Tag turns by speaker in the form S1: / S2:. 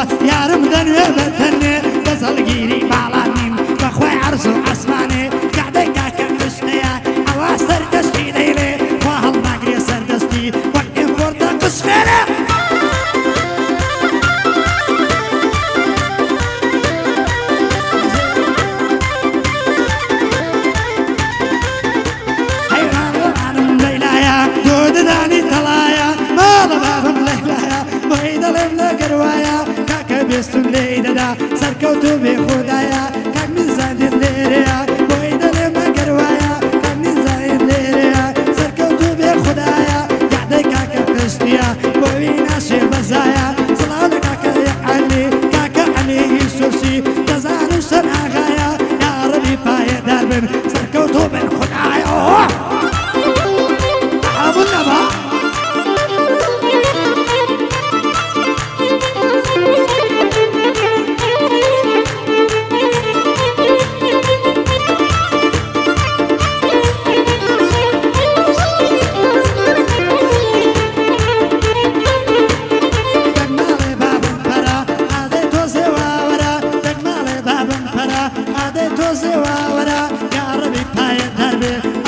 S1: Yarım dönüyor ve tenli Kızıl giyri دەستم لێدەدا سەرکەوتو بێ خۆدایە کاک نزانێت لێرەیە بۆی دەلێ مەگەروایە کاک نزانێت لێرەیە سەرکەوتو بێ خۆدایە یادەی دەی تۆزێواوەرە یاڕەبی پایە دەربێ